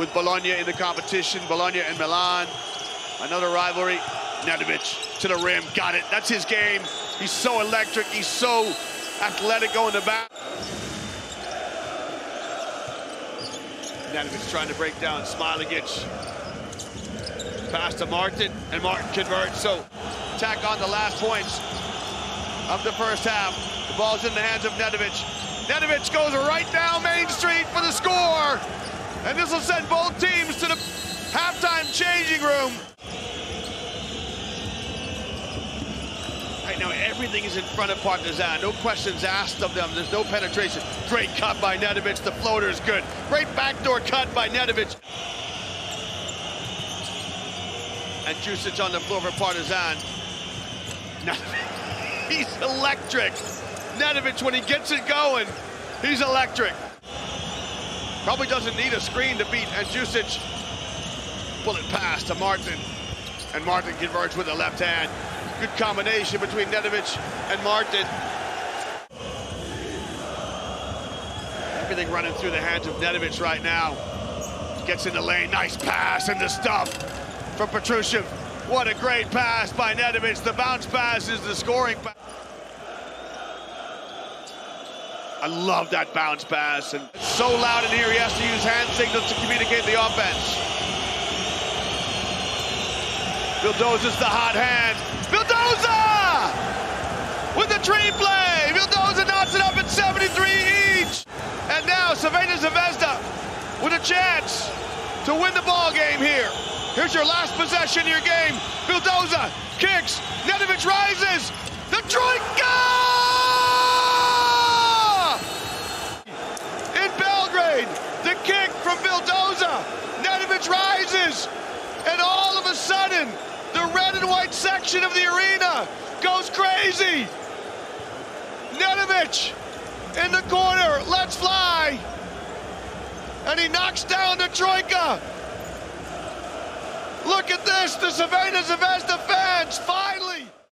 with Bologna in the competition. Bologna and Milan, another rivalry. Nedovic to the rim, got it. That's his game. He's so electric. He's so athletic going the back. Nedovic trying to break down Smailagic. Pass to Martin, and Martin converts. So tack on the last points of the first half. The ball's in the hands of Nedovic. Nedovic goes right down Main Street for the score. And this will send both teams to the halftime changing room. Right now, everything is in front of Partizan. No questions asked of them. There's no penetration. Great cut by Nedovic. The floater is good. Great backdoor cut by Nedovic. Andjusic on the floor for Partizan. He's electric. Nedovic, when he gets it going, he's electric. Probably doesn't need a screen to beat Andjusic. Pull it past to Martin. And Martin converts with the left hand. Good combination between Nedovic and Martin. Everything running through the hands of Nedovic right now. Gets in the lane, nice pass and the stuff from Petrusev. What a great pass by Nedovic. The bounce pass is the scoring pass. I love that bounce pass. And so loud in here, he has to use hand signals to communicate the offense. Vildoza's the hot hand. Vildoza! With the tree play. Vildoza knocks it up at 73 each. And now Crvena Zvezda with a chance to win the ball game here. Here's your last possession of your game. Vildoza kicks. Nedovic rises. The Troika! Rises, and all of a sudden, the red and white section of the arena goes crazy. Nedovic in the corner, let's fly. And he knocks down the Troika. Look at this, the Crvena Zvezda fans